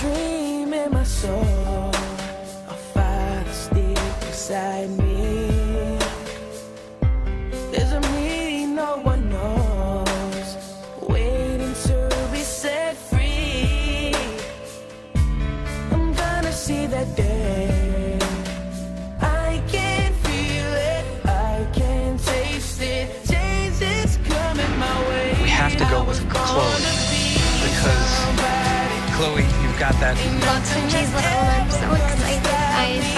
dream in my soul. A fire that's deep inside me. There's a me no one knows. Waiting to be set free. I'm gonna see that day. I can feel it. I can taste it. Change is coming my way. We have to go with Chloe because Chloe, got that. Lots of cheese I'm so excited. I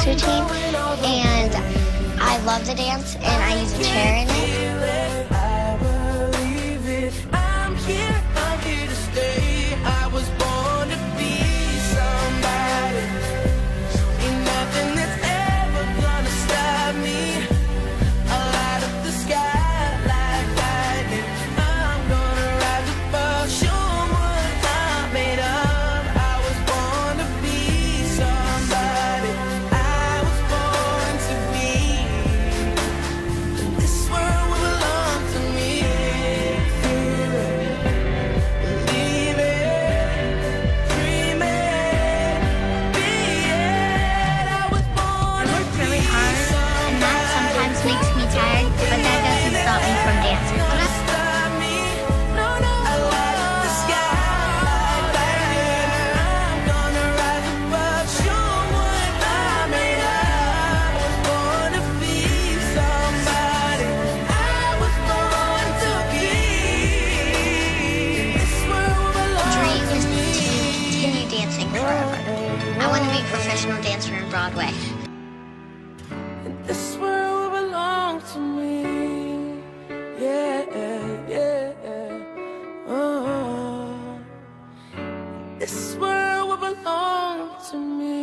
acrobatics routine. And I love the dance and I use a chair in it. professional dancer in Broadway. And this world belongs to me. Yeah, yeah, oh. This world to me.